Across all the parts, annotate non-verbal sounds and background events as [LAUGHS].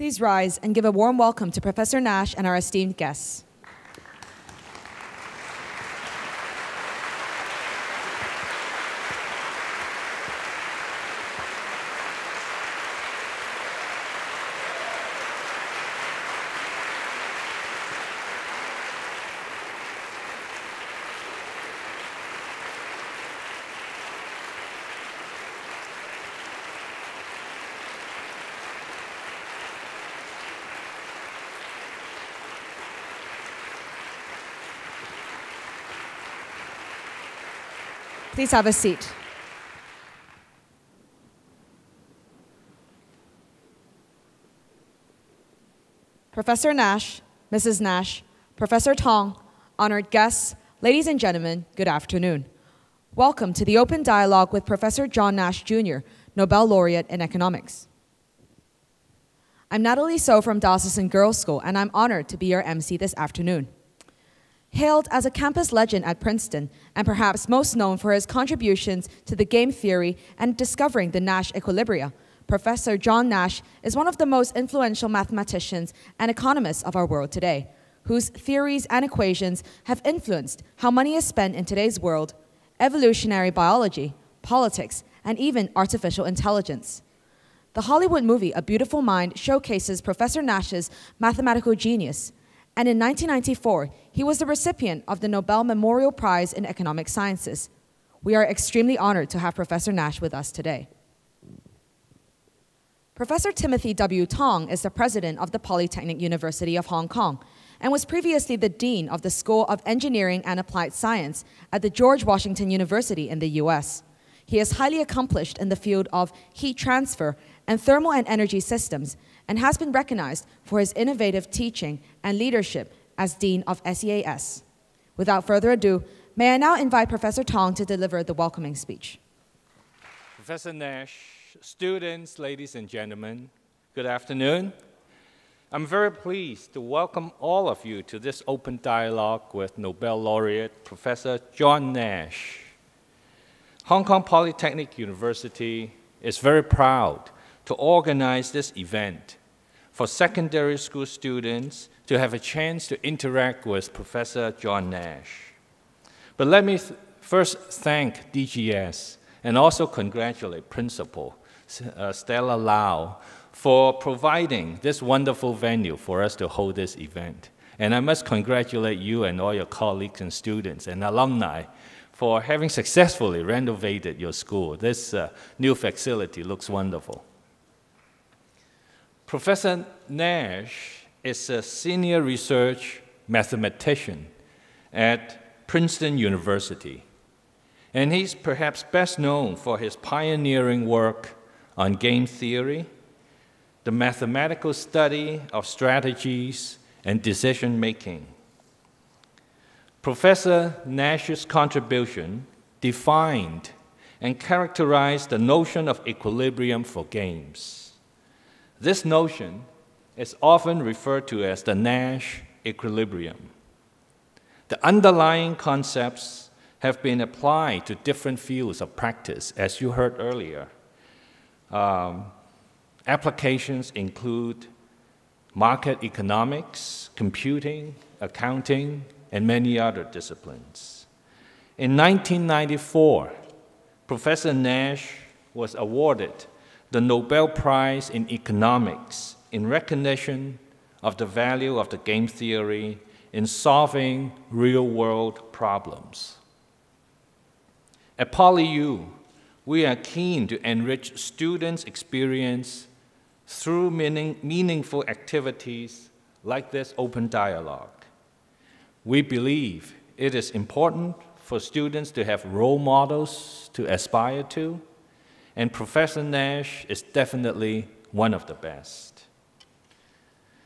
Please rise and give a warm welcome to Professor Nash and our esteemed guests. Please have a seat. Professor Nash, Mrs. Nash, Professor Tong, honored guests, ladies and gentlemen, good afternoon. Welcome to the open dialogue with Professor John Nash Jr., Nobel laureate in economics. I'm Natalie So from Diocesan Girls School, and I'm honored to be your MC this afternoon. Hailed as a campus legend at Princeton, and perhaps most known for his contributions to the game theory and discovering the Nash equilibria, Professor John Nash is one of the most influential mathematicians and economists of our world today, whose theories and equations have influenced how money is spent in today's world, evolutionary biology, politics, and even artificial intelligence. The Hollywood movie A Beautiful Mind showcases Professor Nash's mathematical genius and in 1994, he was the recipient of the Nobel Memorial Prize in Economic Sciences. We are extremely honored to have Professor Nash with us today. Professor Timothy W. Tong is the president of the Polytechnic University of Hong Kong and was previously the dean of the School of Engineering and Applied Science at the George Washington University in the US. He is highly accomplished in the field of heat transfer and thermal and energy systems and has been recognized for his innovative teaching and leadership as Dean of SEAS. Without further ado, may I now invite Professor Tong to deliver the welcoming speech. Professor Nash, students, ladies and gentlemen, good afternoon. I'm very pleased to welcome all of you to this open dialogue with Nobel laureate Professor John Nash. Hong Kong Polytechnic University is very proud to organize this event for secondary school students to have a chance to interact with Professor John Nash. But let me th first thank DGS and also congratulate Principal uh, Stella Lau for providing this wonderful venue for us to hold this event. And I must congratulate you and all your colleagues and students and alumni for having successfully renovated your school. This uh, new facility looks wonderful. Professor Nash is a senior research mathematician at Princeton University, and he's perhaps best known for his pioneering work on game theory, the mathematical study of strategies and decision making. Professor Nash's contribution defined and characterized the notion of equilibrium for games. This notion is often referred to as the Nash equilibrium. The underlying concepts have been applied to different fields of practice, as you heard earlier. Um, applications include market economics, computing, accounting, and many other disciplines. In 1994, Professor Nash was awarded the Nobel Prize in Economics in recognition of the value of the game theory in solving real world problems. At PolyU, we are keen to enrich students' experience through meaning, meaningful activities like this open dialogue. We believe it is important for students to have role models to aspire to and Professor Nash is definitely one of the best.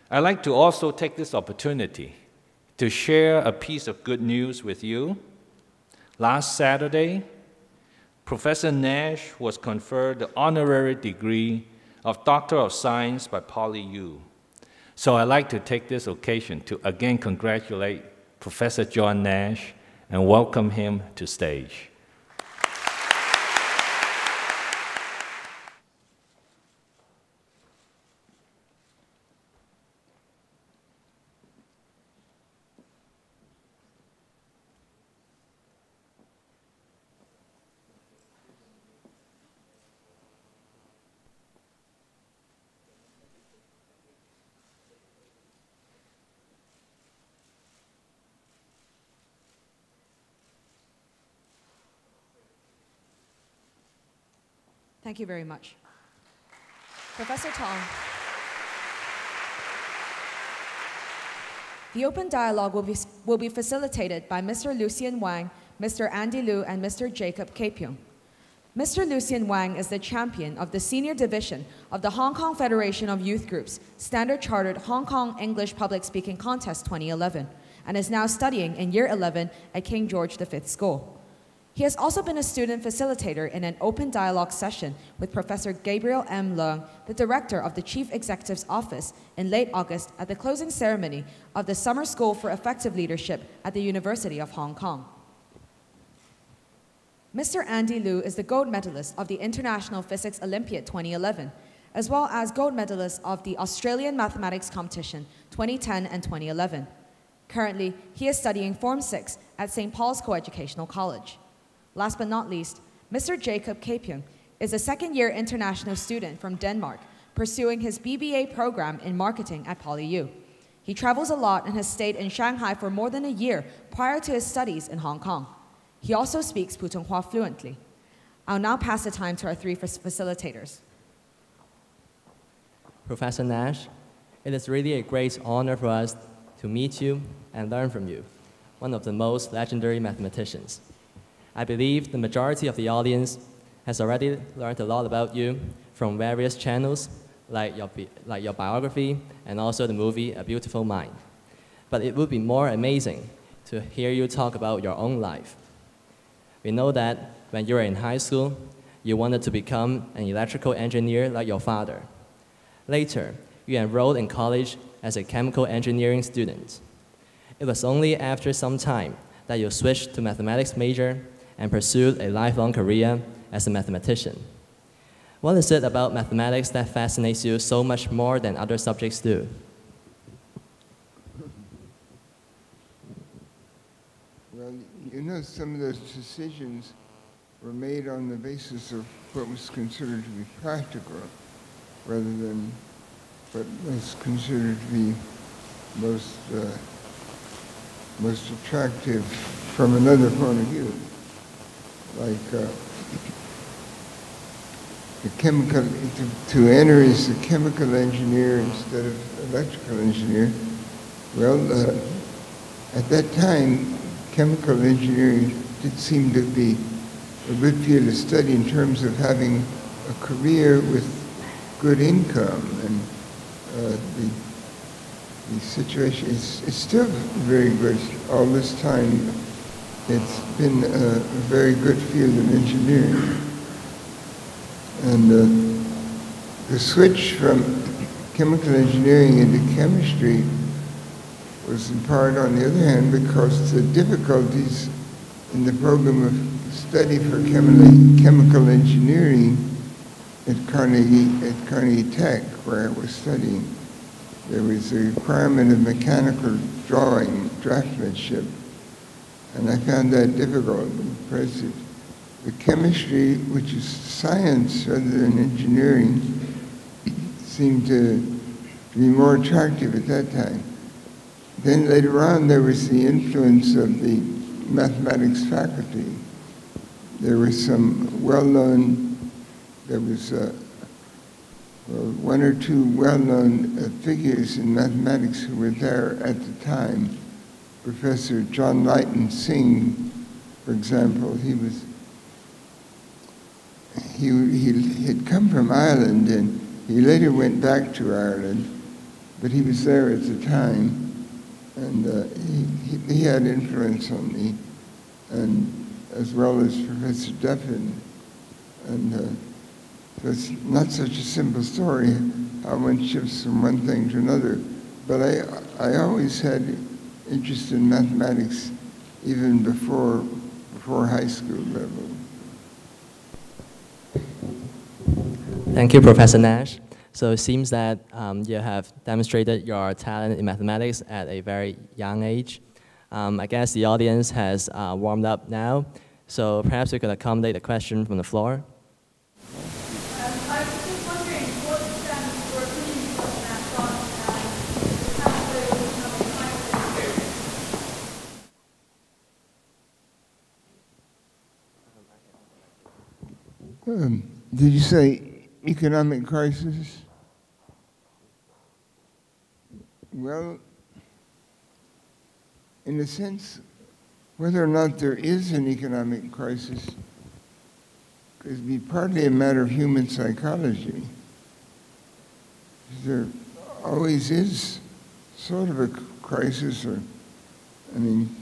I'd like to also take this opportunity to share a piece of good news with you. Last Saturday, Professor Nash was conferred the honorary degree of Doctor of Science by PolyU. So I'd like to take this occasion to again congratulate Professor John Nash and welcome him to stage. Thank you very much. Professor Tong. The open dialogue will be, will be facilitated by Mr. Lucien Wang, Mr. Andy Liu, and Mr. Jacob Kapiong. Mr. Lucien Wang is the champion of the senior division of the Hong Kong Federation of Youth Groups Standard Chartered Hong Kong English Public Speaking Contest 2011 and is now studying in year 11 at King George V School. He has also been a student facilitator in an open dialogue session with Professor Gabriel M. Leung, the director of the Chief Executive's Office, in late August at the closing ceremony of the Summer School for Effective Leadership at the University of Hong Kong. Mr. Andy Liu is the gold medalist of the International Physics Olympiad 2011, as well as gold medalist of the Australian Mathematics Competition 2010 and 2011. Currently, he is studying Form 6 at St. Paul's Coeducational College. Last but not least, Mr. Jacob Kapiong is a second year international student from Denmark pursuing his BBA program in marketing at PolyU. He travels a lot and has stayed in Shanghai for more than a year prior to his studies in Hong Kong. He also speaks Putonghua fluently. I'll now pass the time to our three facilitators. Professor Nash, it is really a great honor for us to meet you and learn from you, one of the most legendary mathematicians. I believe the majority of the audience has already learned a lot about you from various channels, like your, like your biography and also the movie A Beautiful Mind. But it would be more amazing to hear you talk about your own life. We know that when you were in high school, you wanted to become an electrical engineer like your father. Later, you enrolled in college as a chemical engineering student. It was only after some time that you switched to mathematics major and pursued a lifelong career as a mathematician. What is it about mathematics that fascinates you so much more than other subjects do? Well, you know, some of those decisions were made on the basis of what was considered to be practical rather than what was considered to be most, uh, most attractive from another point of view. Like uh, the chemical, to, to enter as a chemical engineer instead of electrical engineer. Well, uh, at that time, chemical engineering did seem to be a good field of study in terms of having a career with good income and uh, the, the situation is, is still very good. All this time it's been a, very good field of engineering. And uh, the switch from chemical engineering into chemistry was in part, on the other hand, because the difficulties in the program of study for chemical engineering at Carnegie, at Carnegie Tech, where I was studying, there was a requirement of mechanical drawing, draftsmanship, and I found that difficult because the chemistry, which is science rather than engineering, seemed to be more attractive at that time. Then later on, there was the influence of the mathematics faculty. There was some well-known, there was uh, one or two well-known uh, figures in mathematics who were there at the time. Professor John Lighton Synge, for example, he was he, he had come from Ireland and he later went back to Ireland, but he was there at the time and uh, he, he, he, had influence on me, and as well as Professor Duffin. And uh, so it's not such a simple story how one shifts from one thing to another. But I, I always had interest in mathematics even before, before high school level. Thank you, Professor Nash. So it seems that um, you have demonstrated your talent in mathematics at a very young age. Um, I guess the audience has uh, warmed up now, so perhaps we could accommodate a question from the floor. Um, did you say economic crisis? Well, in a sense, whether or not there is an economic crisis could be partly a matter of human psychology. There always is sort of a crisis, or, I mean,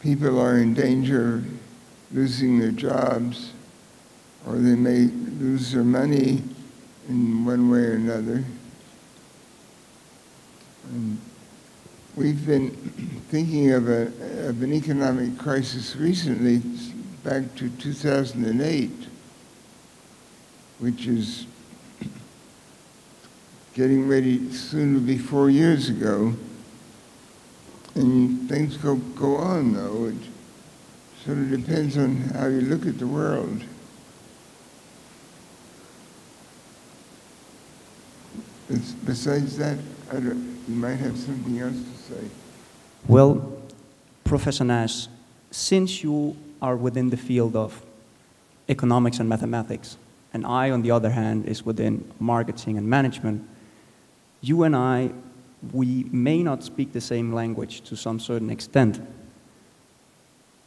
people are in danger of losing their jobs, or they may lose their money in one way or another. And we've been [CLEARS THROAT] thinking of, a, of an economic crisis recently, back to 2008, which is [CLEARS THROAT] getting ready soon to be four years ago. And things go, go on, though. It sort of depends on how you look at the world. Besides that, you might have something else to say. Well, Professor Nash, since you are within the field of economics and mathematics, and I, on the other hand, is within marketing and management, you and I, we may not speak the same language to some certain extent.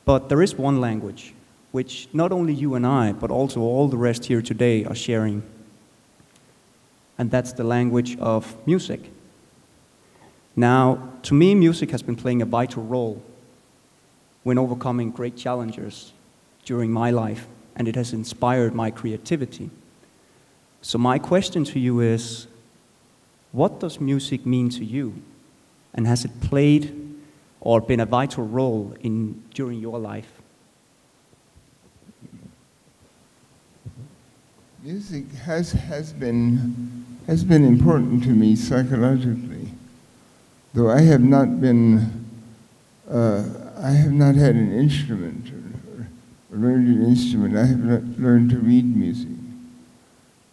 But there is one language which not only you and I, but also all the rest here today are sharing and that's the language of music. Now, to me, music has been playing a vital role when overcoming great challenges during my life, and it has inspired my creativity. So, my question to you is what does music mean to you? And has it played or been a vital role in, during your life? Music has, has been has been important to me psychologically. Though I have not been, uh, I have not had an instrument or, or, learned an instrument. I have not learned to read music.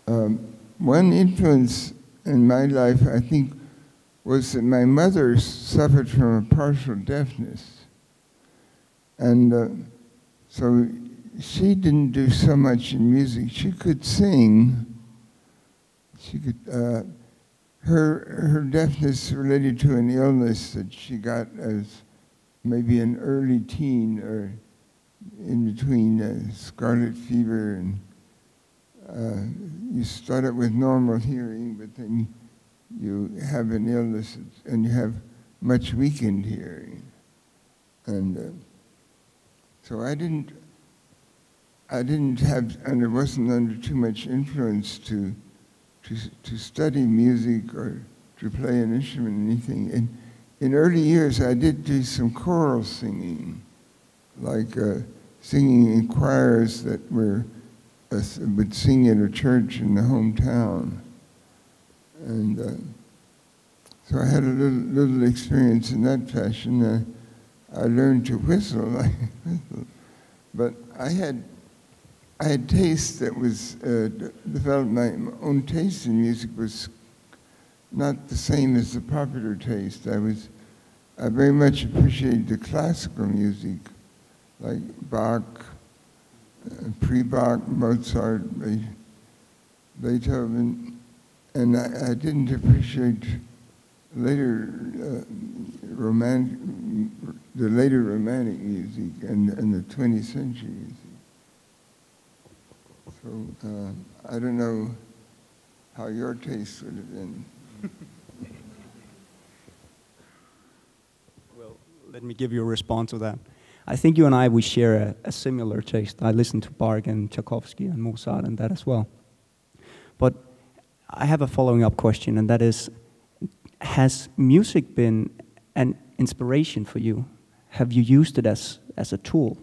Um, one influence in my life, I think, was that my mother suffered from a partial deafness. And uh, so she didn't do so much in music. She could sing, she could, uh, her, her deafness related to an illness that she got as maybe an early teen or in between uh, scarlet fever and uh, you start out with normal hearing, but then you have an illness and you have much weakened hearing. And uh, so I didn't, I didn't have, and it wasn't under too much influence to to, to study music or to play an instrument or anything. In, in early years, I did do some choral singing, like uh, singing in choirs that were uh, would sing at a church in the hometown. And uh, so I had a little, little experience in that fashion. Uh, I learned to whistle, [LAUGHS] but I had I had taste that was uh, developed. My own taste in music was not the same as the popular taste. I was, I very much appreciated the classical music, like Bach, uh, pre-Bach, Mozart, Beethoven, and I, I didn't appreciate later uh, romantic, the later romantic music and, and the 20th century music. So uh, I don't know how your taste would have been. [LAUGHS] well, let me give you a response to that. I think you and I, we share a, a similar taste. I listen to Bach and Tchaikovsky and Mozart and that as well. But I have a following up question, and that is Has music been an inspiration for you? Have you used it as, as a tool?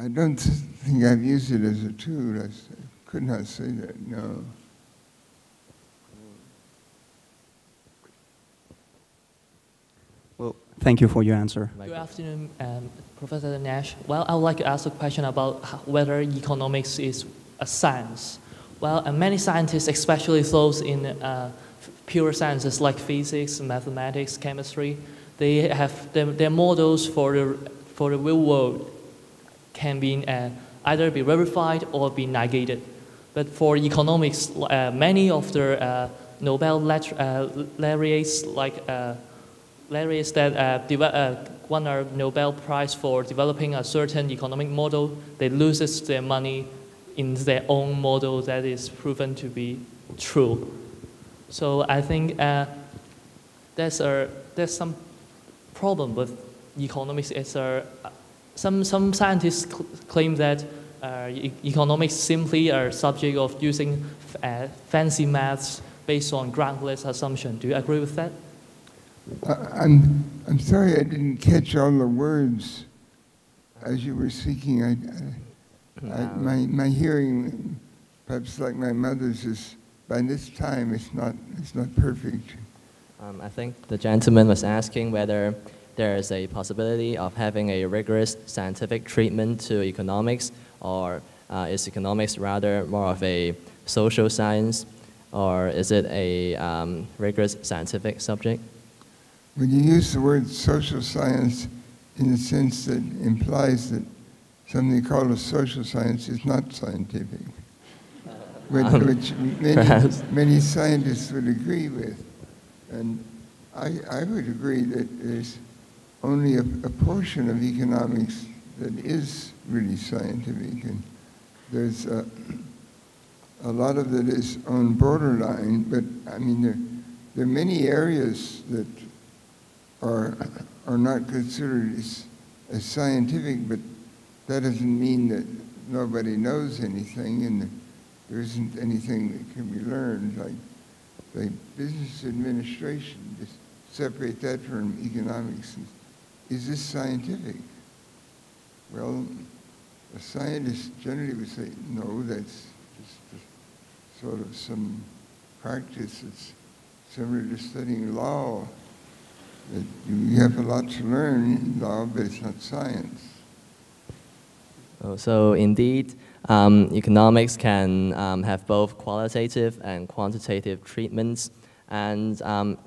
I don't think I've used it as a tool. I could not say that, no. Well, thank you for your answer. Good afternoon, um, Professor Nash. Well, I would like to ask a question about whether economics is a science. Well, uh, many scientists, especially those in uh, pure sciences like physics, mathematics, chemistry, they have their, their models for the, for the real world can be uh, either be verified or be negated. But for economics, uh, many of the uh, Nobel laureates, like laureates that won a Nobel Prize for developing a certain economic model, they loses their money in their own model that is proven to be true. So I think uh, there's, a, there's some problem with economics. It's a, some, some scientists cl claim that uh, e economics simply are subject of using uh, fancy maths based on groundless assumption. Do you agree with that? I'm, I'm sorry I didn't catch all the words as you were speaking. I, I, I, my, my hearing, perhaps like my mother's, is by this time it's not, it's not perfect. Um, I think the gentleman was asking whether there is a possibility of having a rigorous scientific treatment to economics, or uh, is economics rather more of a social science, or is it a um, rigorous scientific subject? When you use the word social science in the sense that implies that something called a social science is not scientific, [LAUGHS] which, um, which many, many scientists would agree with. And I, I would agree that there's only a, a portion of economics that is really scientific. And there's a, a lot of that is on borderline, but I mean, there, there are many areas that are, are not considered as, as scientific, but that doesn't mean that nobody knows anything and there isn't anything that can be learned. Like, like business administration, just separate that from economics. Is this scientific? Well, a scientist generally would say, no, that's just sort of some practice. It's similar to studying law you have a lot to learn in law, but it's not science. Oh, so indeed, um, economics can um, have both qualitative and quantitative treatments. And um,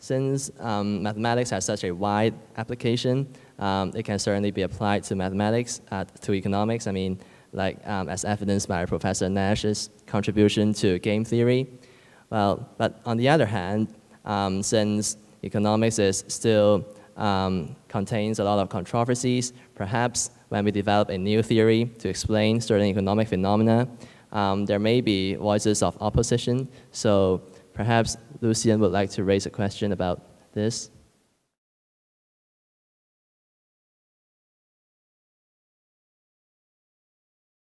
since um, mathematics has such a wide application, um, it can certainly be applied to mathematics, uh, to economics. I mean, like um, as evidenced by Professor Nash's contribution to game theory. Well, but on the other hand, since economics is still um, contains a lot of controversies. Perhaps when we develop a new theory to explain certain economic phenomena, um, there may be voices of opposition. So perhaps Lucian would like to raise a question about this.